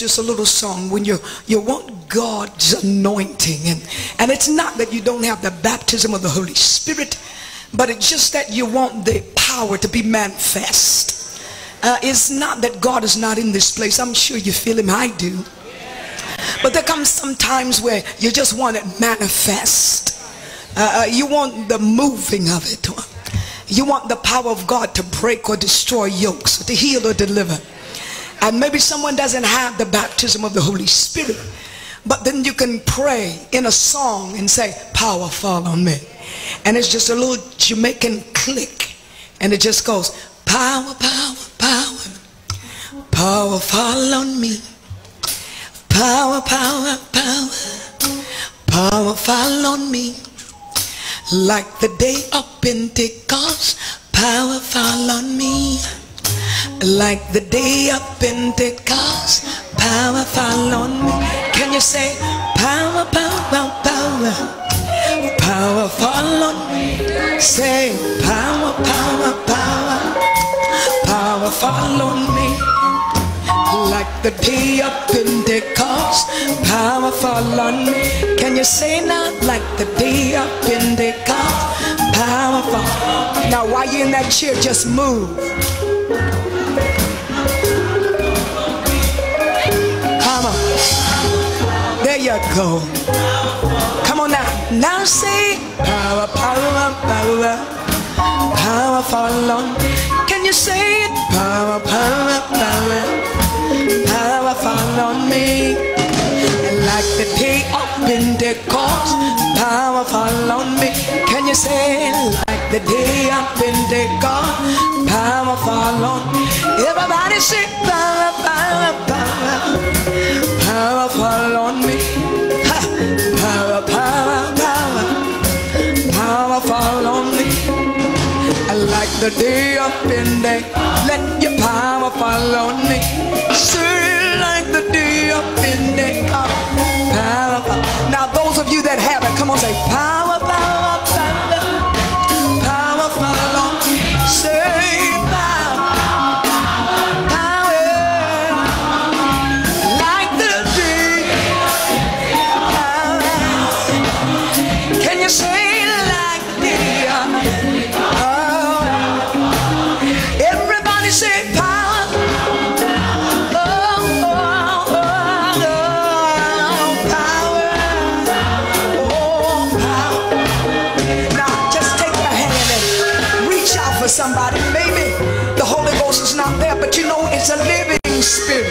just a little song when you you want God's anointing. And and it's not that you don't have the baptism of the Holy Spirit but it's just that you want the power to be manifest. Uh, it's not that God is not in this place. I'm sure you feel him. I do. But there comes some times where you just want it manifest. Uh, uh you want the moving of it. You want the power of God to break or destroy yokes to heal or deliver and maybe someone doesn't have the baptism of the Holy Spirit. But then you can pray in a song and say, power fall on me. And it's just a little Jamaican click. And it just goes, power, power, power. Power fall on me. Power, power, power. Power fall on me. Like the day of Pentecost. Power fall on me. Like the day of Pentecost, power fall on me. Can you say, power, power, power, power fall on me? Say, power, power, power, power fall on me. Like the day of Pentecost, power fall on me. Can you say now, like the day of Pentecost, power fall? Now, while you're in that chair, just move. You go. Come on now. Now say power, power, power, power fall on. Can you say it? Power, power, power, power fall on me. Like the day of Pentecost, power fall on me. Can you say it? Like the day of Pentecost, power fall on me. Everybody say power, power, power power fall on me. Ha! Power, power, power, power fall on me. I like the day of Penday. Let your power fall on me. Sir, like the day of Penday. Somebody. Maybe the Holy Ghost is not there, but you know it's a living spirit.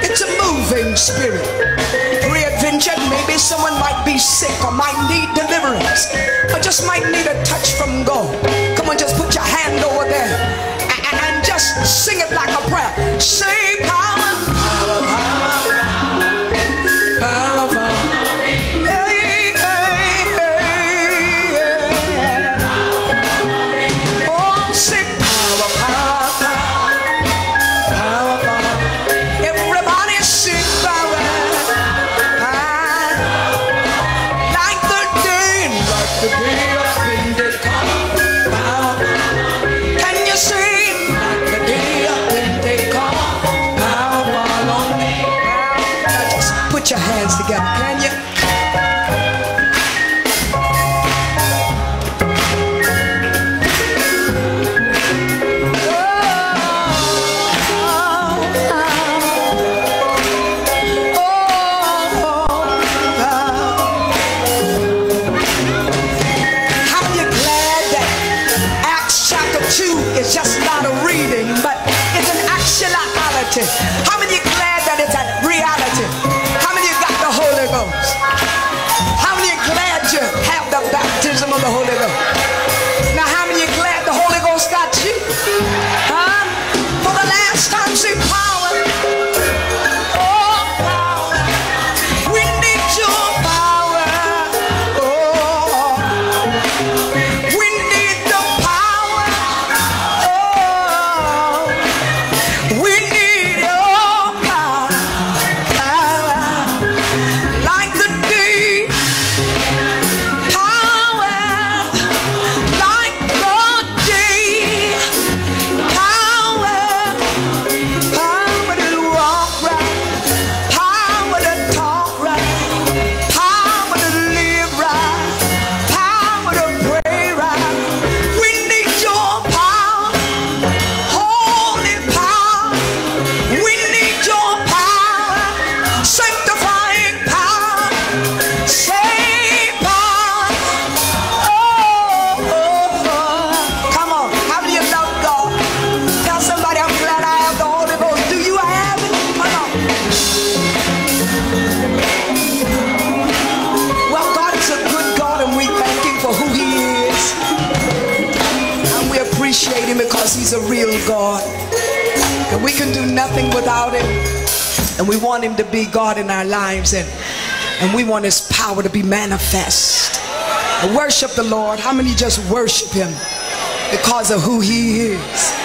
It's a moving spirit. Readventure, maybe someone might be sick or might need deliverance, or just might need a touch from God. Come on, just put your a real God. And we can do nothing without him. And we want him to be God in our lives. And, and we want his power to be manifest. And worship the Lord. How many just worship him because of who he is?